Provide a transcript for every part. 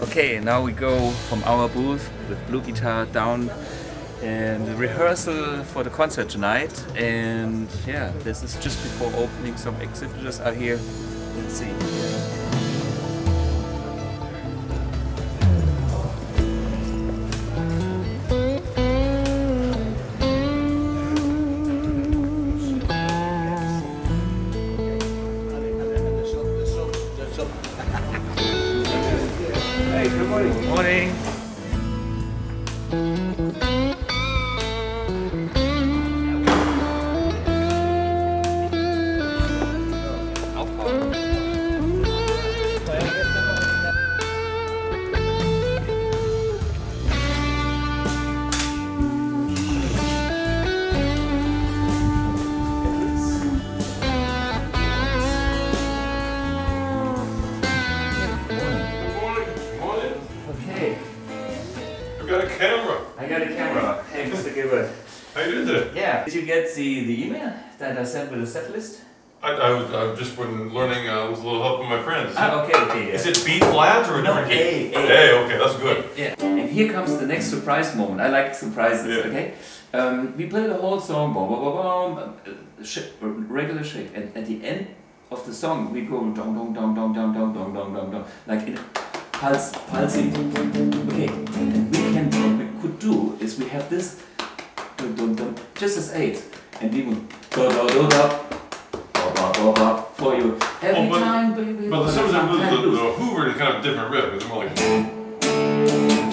Okay, now we go from our booth with BluGuitar down and the rehearsal for the concert tonight. And yeah, this is just before opening. Some exhibitors are here. Let's see. Hey, good morning. Morning. I got a camera. Hey, Mr. Gilbert. How you doing today? Yeah. Did you get the, the email that I sent with the set list? I, I was, I've just been learning uh, with a little help from my friends. Ah, okay, okay. Is it B flat or a No, different key? A, A. Hey, okay, that's good. Yeah. And here comes the next surprise moment. I like surprises. Yeah. Okay. Um, we play the whole song, boom, boom, boom, boom, uh, sh- regular shape, and at the end of the song we go dong dong dong dong dong dong dong dong dong dong like in pulse pulsing. Okay. We have this dum dum dum just as eight, and even da da da da. For you every Oh, but- time, baby. But the but Simpsons, I the, the, lose. the Hoover is kind of different riff. It's more like,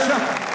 した